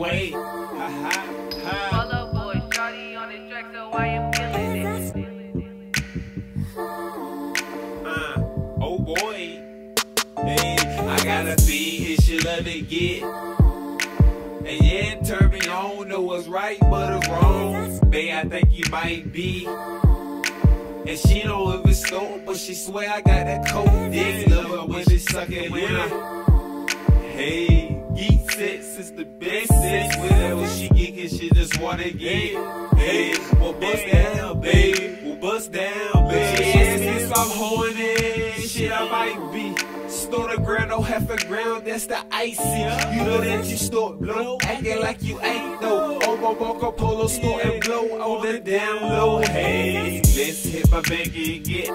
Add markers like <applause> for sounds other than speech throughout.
sway. Ha ha ha. Follow boy, shawty on the track, so I am killing it. Uh, oh boy. Hey, I gotta see if she love to get. And yeah, it turned me on, know what's right, but it's wrong. Babe, I think you might be. And she don't even stole, but she swear I got that cold dick. Love her when she suck it when I. Hey, geek sex is the best sex. She she just wanna get. Hey, well bust down, babe. Well bust down, babe. She asked me if I'm horny. Shit, I might be. Store the ground, no half a ground, that's the icy. You know that you store blow, acting like you ain't no. Oh, Over Marco Polo store and blow on the down low. Hey, let's hit my bank and get.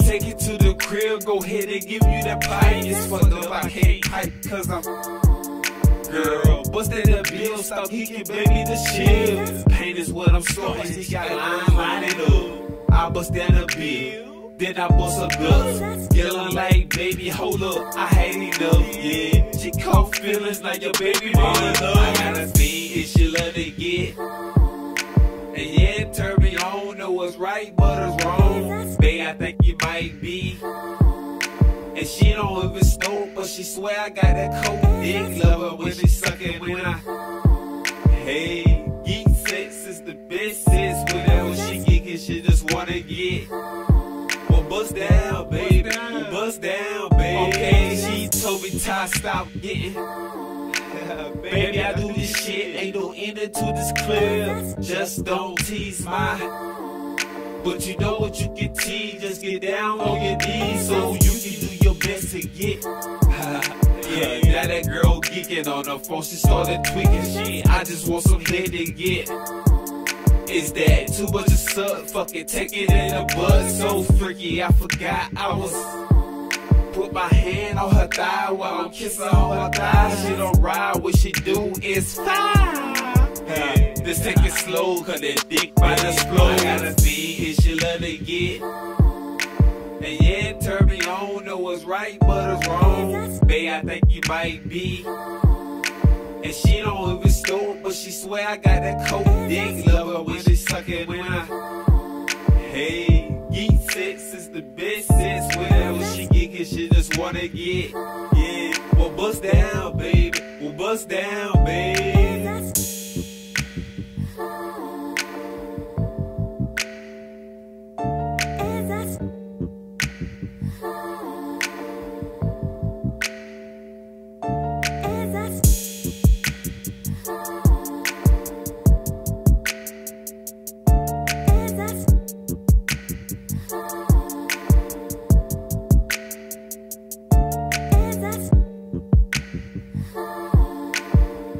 Take it to the crib, go ahead and give you that pie. It's fucked up, I can't cause I'm. Girl, busted the bill, stop geeking, baby, the chill. Pain is what I'm snorting, she got line lining up. I bust down the bill. Then I bust a gut. Yelling like, baby, hold up, I hate enough, yeah. She caught feelings like your baby mama. I gotta see if she love to get. And yeah, it turned me on, know what's right, but And she don't even stole, but she swear I got that cold dick. Love her when she suck it when I. Hey, geek sex is the best sex. Whenever she geeking, she just wanna get. Well, bust down, baby. Well, bust down, baby. Okay, she told me time stop getting. <laughs> Baby, I do this shit, ain't no end to this clip. Just don't tease my. But you know what you can tease, just get down on your knees so you can do to get. yeah, now that girl geeking on the phone, she started tweaking shit. I just want some head to get. Is that too much of sub? Fuck it, take it in a butt. So freaky, I forgot I was. Put my hand on her thigh while I'm kissing on her thigh. She don't ride, what she do is fine. Hey, just take it slow, cause that dick might explode. Right, wrong. I think you might be. And she don't even stole, but she swear I got that cold dick. Love her when she suck it when I. Hey, geek sex is the best sex. Whenever she geeking, she just wanna get. Yeah, well bust down, baby. Well bust down, baby.